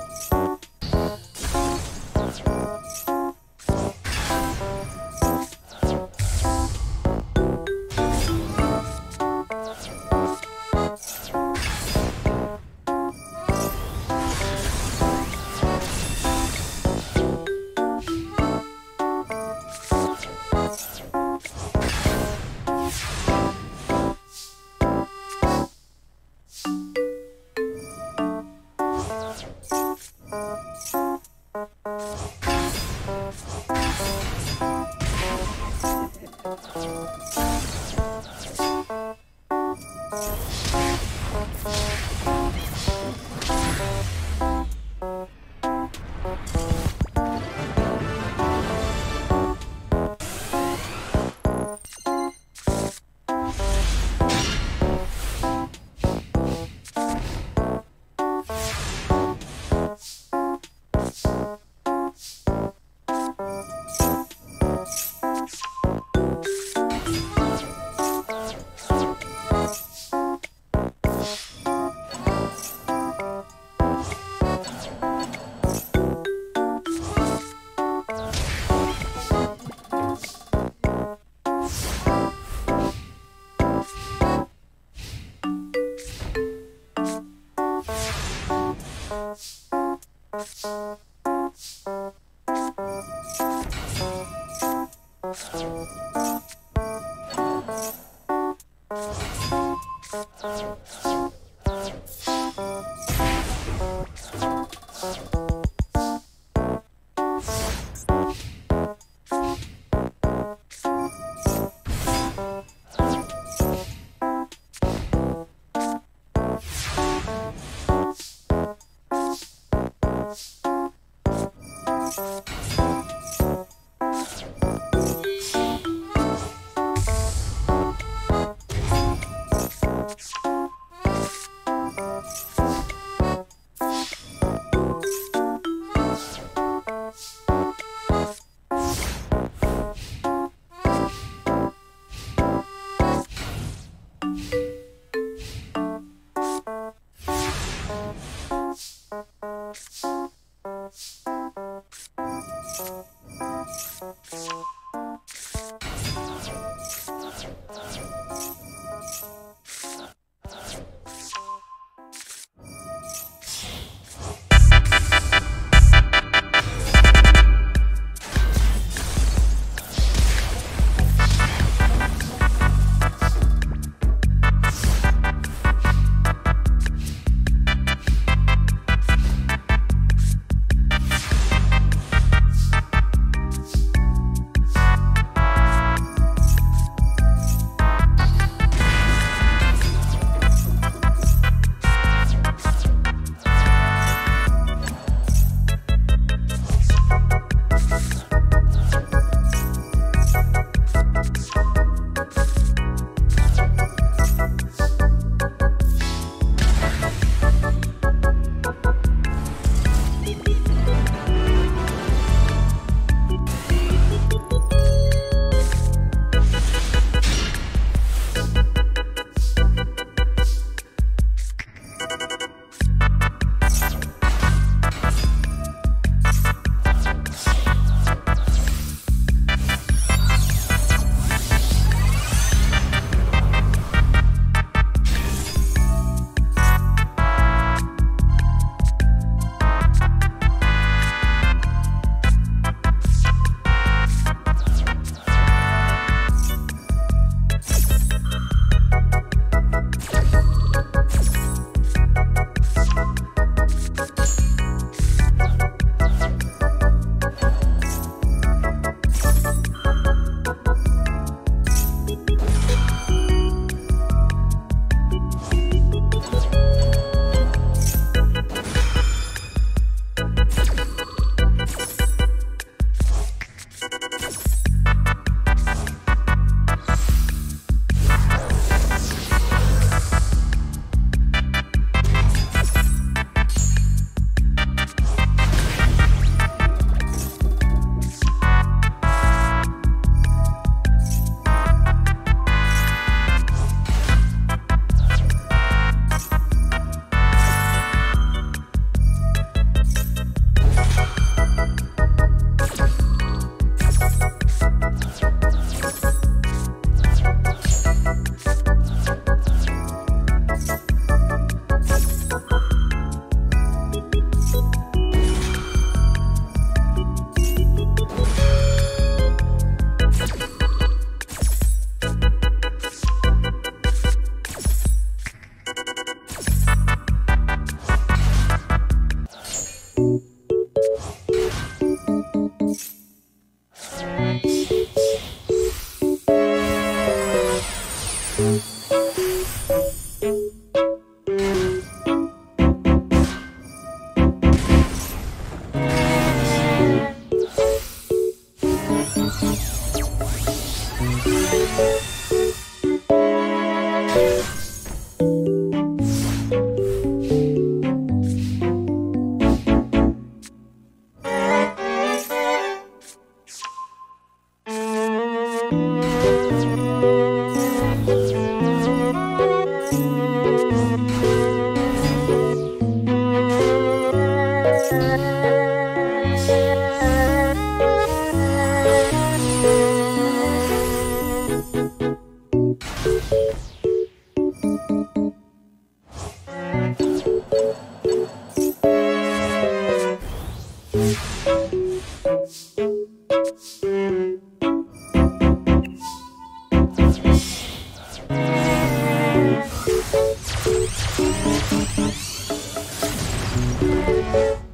Bye. Música